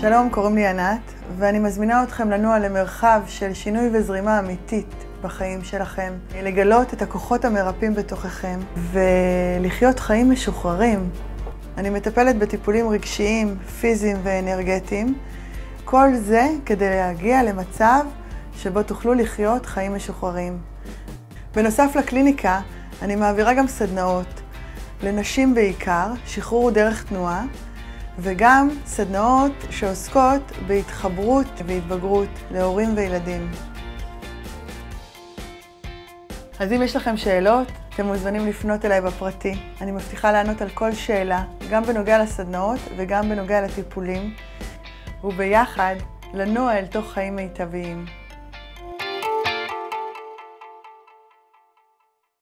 שלום, קוראים לי ענת, ואני מזמינה אתכם לנוע למרחב של שינוי וזרימה אמיתית בחיים שלכם, לגלות את הכוחות המרפאים בתוככם ולחיות חיים משוחררים. אני מטפלת בטיפולים רגשיים, פיזיים ואנרגטיים, כל זה כדי להגיע למצב שבו תוכלו לחיות חיים משוחררים. בנוסף לקליניקה, אני מעבירה גם סדנאות, לנשים בעיקר, שחרור דרך תנועה, וגם סדנאות שעוסקות בהתחברות והתבגרות להורים וילדים. אז אם יש לכם שאלות, אתם מוזמנים לפנות אליי בפרטי. אני מבטיחה לענות על כל שאלה, גם בנוגע לסדנאות וגם בנוגע לטיפולים, וביחד לנוע אל תוך חיים מיטביים.